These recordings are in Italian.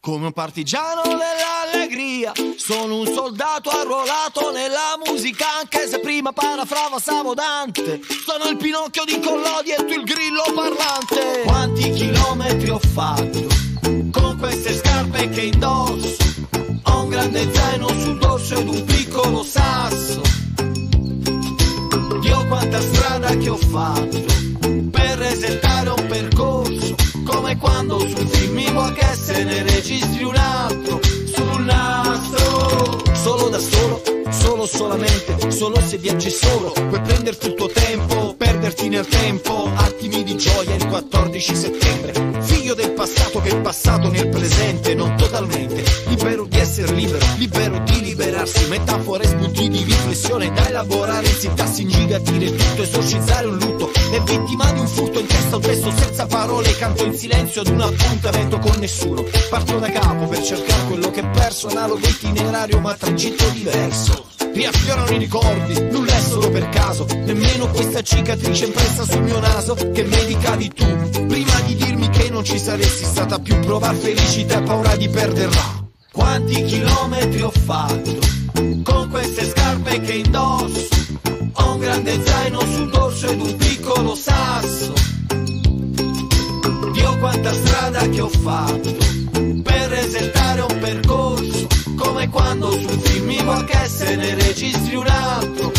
Come un partigiano nell'allegria, sono un soldato arruolato nella musica, anche se prima parafrasavo Dante. Sono il Pinocchio di Collodi e tu il grillo parlante. Quanti chilometri ho fatto con queste scarpe che indosso? Ho un grande zaino sul dorso ed un piccolo sasso. Dio quanta strada che ho fatto che se ne registri un altro sul nastro. Solo da solo, solo solamente, solo se viaggi solo, puoi prenderti il tuo tempo, perderti nel tempo, attimi di gioia il 14 settembre. Figlio del passato che è passato nel presente, non totalmente, libero di essere libero, libero di liberarsi, metafore, spunti di riflessione da elaborare in sintassi, ingigatire tutto, esorcizzare un lutto, è vittima di un furto in testa un testo senza parole, canto in silenzio ad un appuntamento con nessuno, parto da capo per cercare quello che è perso, analogo itinerario ma tragitto diverso. Riaffiorano i ricordi, nulla è solo per caso, nemmeno questa cicatrice impressa sul mio naso che medicavi tu, prima di dirmi che non ci saresti stata più, provar felicità e paura di perderla. Quanti chilometri ho fatto con queste scarpe che indosso? Ho un grande zaino sul dorso ed un che ho fatto per resettare un percorso, come quando sul film che se ne registri un altro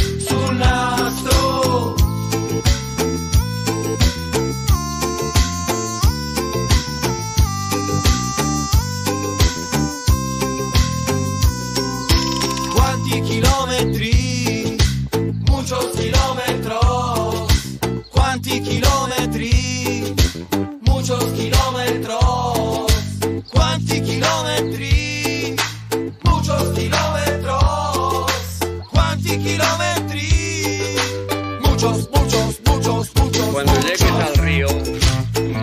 muchos, muchos, muchos. Cuando llegues al río,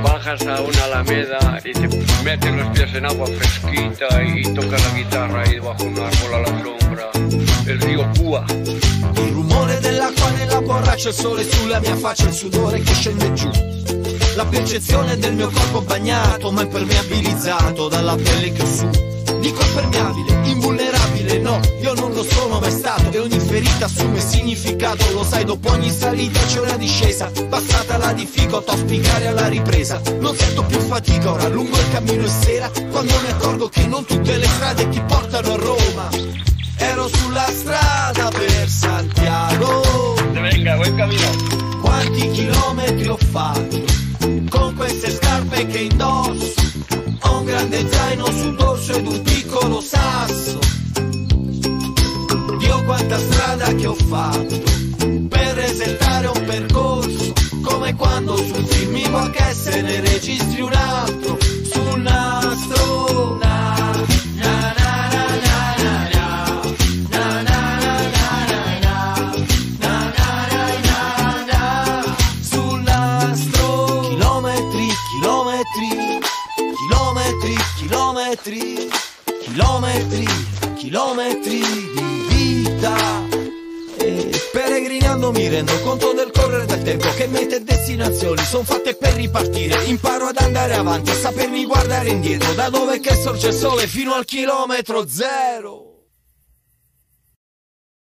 bajas a una alameda y te metes los pies en agua fresquita y tocas la guitarra ahí bajo un árbol a la sombra. El río Cua. Il rumore dell'acqua nella borraccia, il sole sulla mia faccia, il sudore che scende giù. La percezione del mio corpo bagnato, ma impermeabilizzato dalla pelle che su. Dico impermeabile, invulnerabile, no, io non lo sono mai stato. E ogni ferita assume significato, lo sai, dopo ogni salita c'è una discesa. Passata la difficoltà, spiegare alla ripresa. Non sento più fatica, ora lungo il cammino è sera. Quando mi accorgo che non tutte le strade ti portano a Roma. Ero sulla strada per Santiago. Venga, buen camino. Quanti chilometri ho fatto con queste scarpe che indosso? Ho un grande zaino sul dorso ed un piccolo sasso. Quanta strada che ho fatto per resettare un percorso, come quando sul film mi vuoi che se ne registri un altro sul nastro. Na, na, na, chilometri, chilometri, chilometri di vita. E peregrinando mi rendo conto del correre del tempo che mete destinazioni sono fatte per ripartire. Imparo ad andare avanti, a sapermi guardare indietro, da dove che sorge il sole fino al chilometro zero.